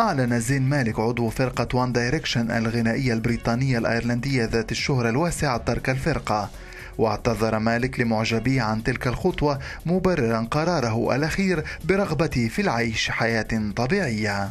أعلن زين مالك عضو فرقة وان دايركشن الغنائية البريطانية الأيرلندية ذات الشهرة الواسعة ترك الفرقة. واعتذر مالك لمعجبيه عن تلك الخطوة مبررا قراره الأخير برغبته في العيش حياة طبيعية.